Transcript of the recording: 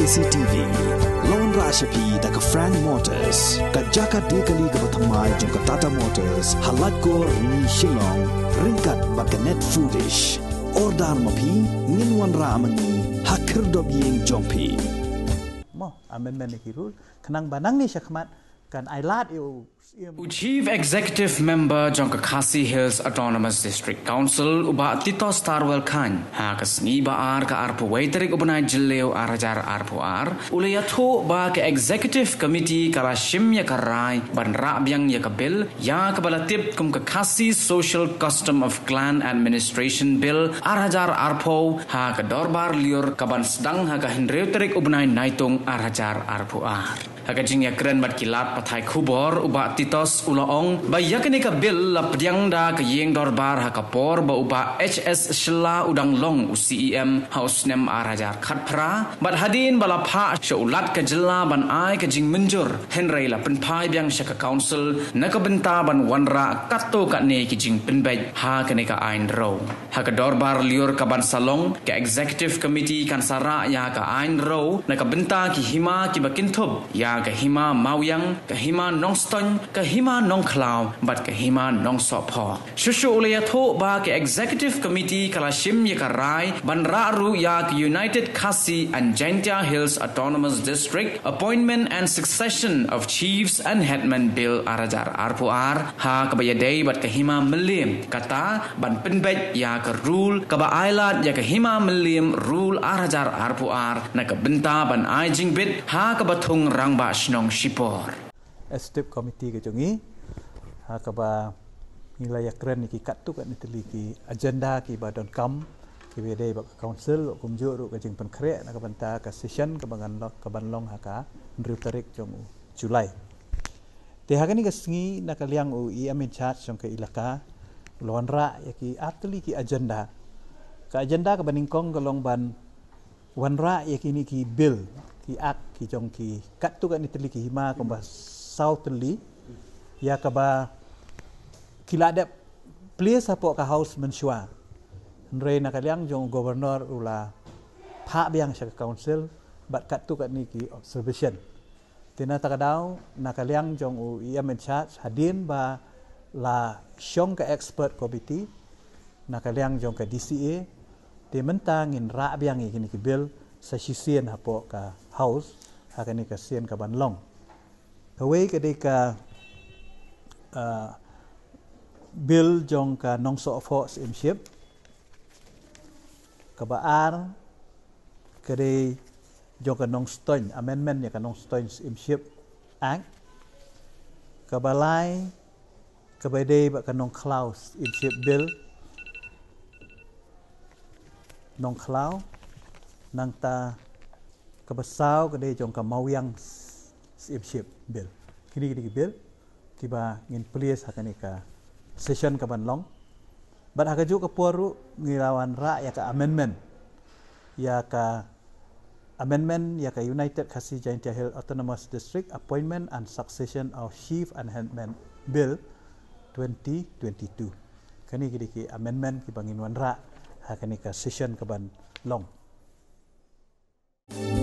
KCTV Lone Rashapi daga Frank Motors ka jaka dekali ga bathamai jong ka Tata Motors halat ko ni Shillong ringkat baga net foodish ordar mapi ngin wan ramani hakir dob yeng jongpi mo amendment ni rule kanang banang ni syakmat kan eu Chief Executive Member Jongka Khasi Hills Autonomous District Council uba Tito Starwell Khan. Ha kasni ba ar ka arpu waiterik ubna jileu arajar arpu ar. Ulaya tho ba ke Executive Committee kala shim ya karai ban ra byang ya kabil ya kabala tip kum ka Khasi Social Custom of Clan Administration Bill arajar arpo. Ha ka dorbar liur kaban sedang ha ka hendreu terik ubna naitung arajar arpu ar Hagajing ya keren mat kilat patai kubor uba titos ulaong ba yakni ka bil la pdiang da ka yeng dorbar ha ka ba uba HS shla udang long u CEM house nem arajar khat phra bat hadin bala pha sha ulat ka jilla ban ai ka jing menjur. Henry la pen phai byang sha ka council na ka ban wanra katto ka ne ki jing pen bai. Ha ka ka ain ro ha ka dorbar liur ka ban salong ka executive committee kan sara ya ka ain ro na ki hima ki bakin thub ya ka hima mawyang ka hima nong ston ka hima nong klaw bat ka hima nong so pho shushu ulia tho ba ka executive committee kala shim ya ka rai ban ra ru ya ka united khasi and jaintia hills autonomous district appointment and succession of chiefs and headmen bill arajar arpu ar ha ka ba yadei bat ka hima melim. Kata ban penbet ya ka rule ka ba ailat ya ka hima melim rule arajar arpu ar na ka benta ban ai jing bit ha ka ba thung rang ba shnong shipor. Step committee ke jongi ha ka ba nilai yakren ki kat tu kat ni teli ki agenda ki ba don kam ki be dei ba council kum jo ru ka jing pen kre na ka banta ka session ka bangan lo ka ban long ha ka ndru tarik jong julai. Te ha ni sngi na ka liang u i amin chat jong ka ilaka lon ra ya atli ki agenda. Ka agenda ka baning kong ka long ban wan ra ya ki ni ki bill ki ak ki jong ki kat tu kan itali ki hima ko ba south li ya ka ba kila de please apo ka house menshua. Nre na kalyang jong governor ula pa biang sa council bat kat tu kan ni ki observation. Tina takadaw na kalyang jong u iya men chat hadin ba la syong ka expert committee. Na kalyang jong ka DCA di mentang in ra biang ni ki bill sa sisien hapo ka house akan ni ka sien ka banlong. Ka di ka uh, bill jong ka nong so of im ship ka baar ka di jong ka nong stoin amendment ya ka nong stoin im ship act. Ka balai ka bade ba ka nong klaus im ship bill. Nong klaus nang ta kabasau kade jong ka mawyang sip sip bil kini kini bil kiba ngin please hakani ka session ban long. Ban haka ju ka poru ngilawan ra ya ka amendment. Ya ka amendment ya ka united khasi jaintia hill autonomous district appointment and succession of chief and headman bill 2022 kani kini ki amendment ki bangin wan ra hakani ka session ban long Thank you.